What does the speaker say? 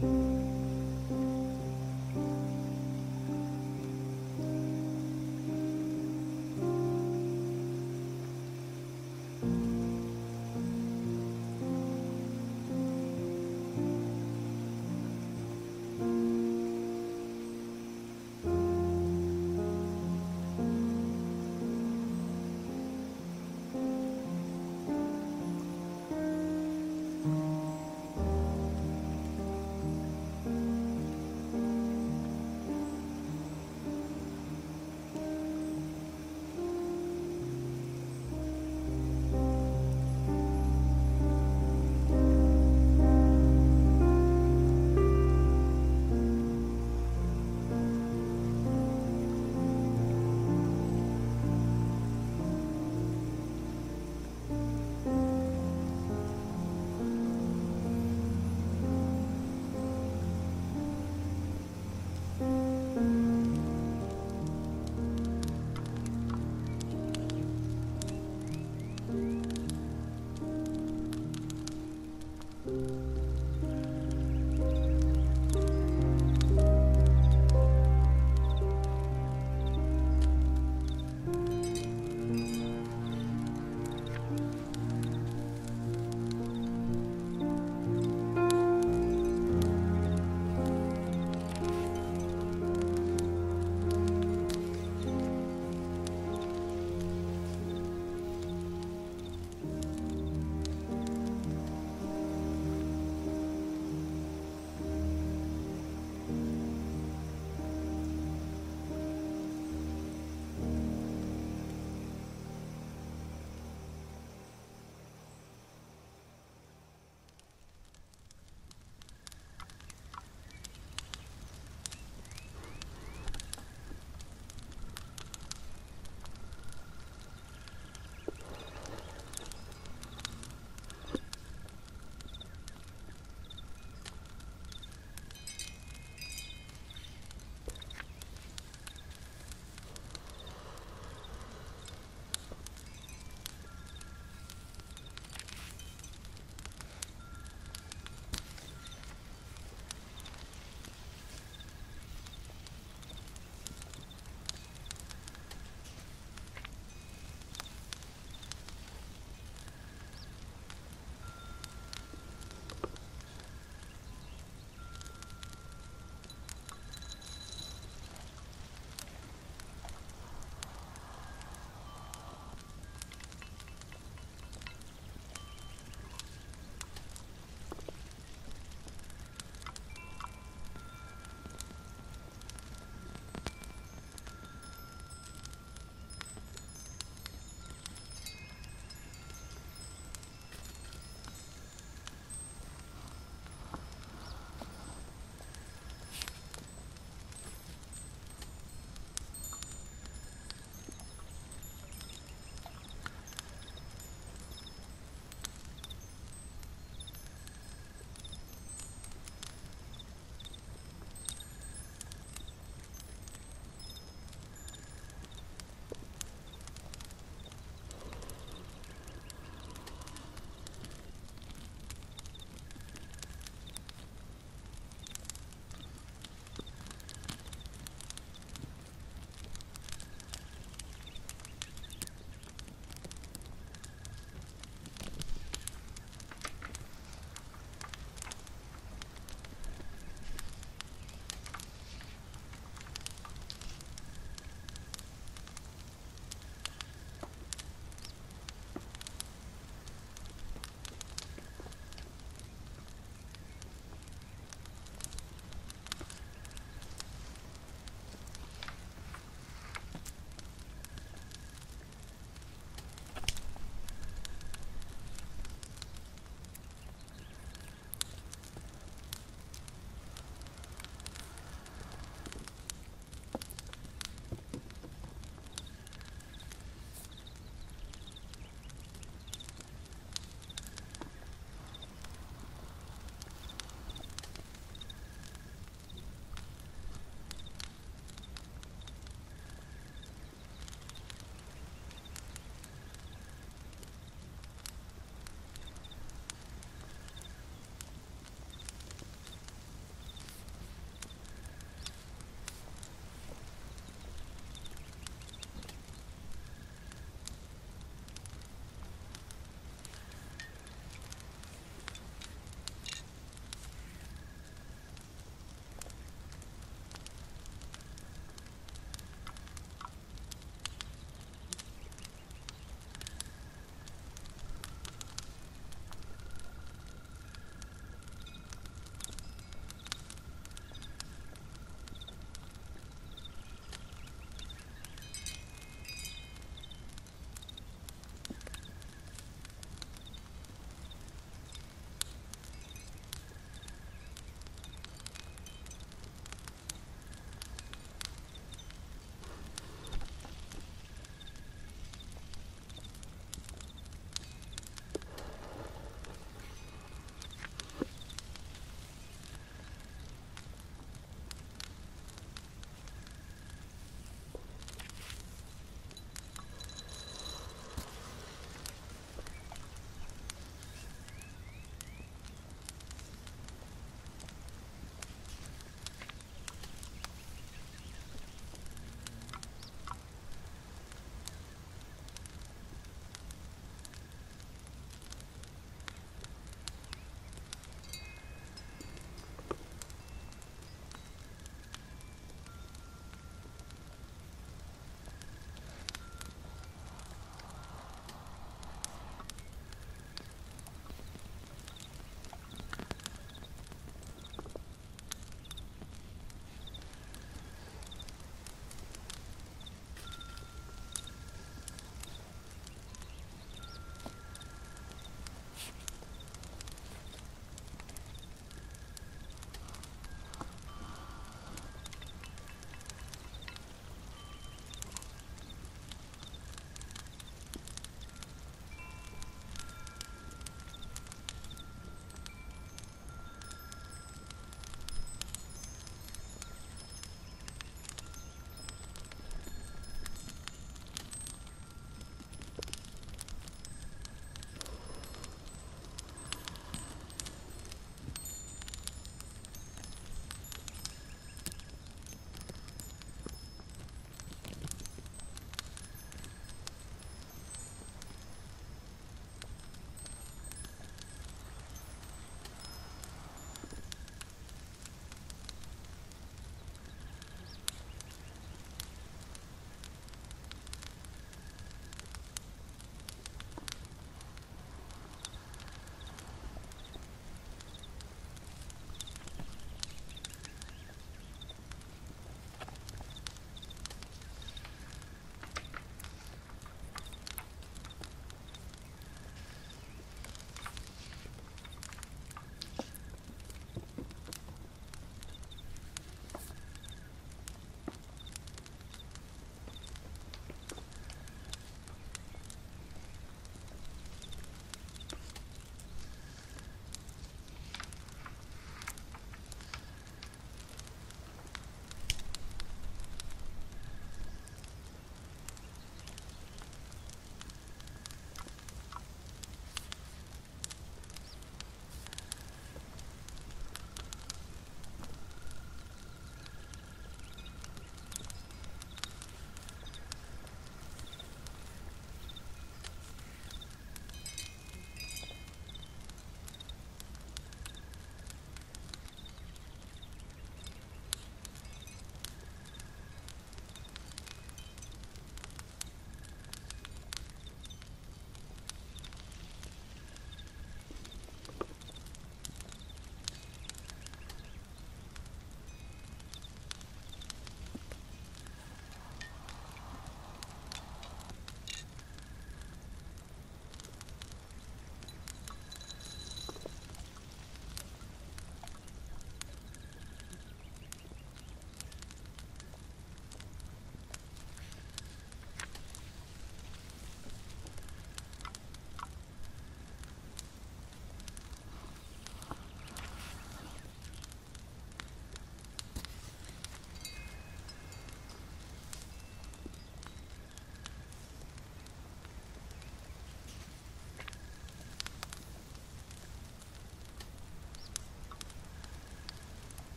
you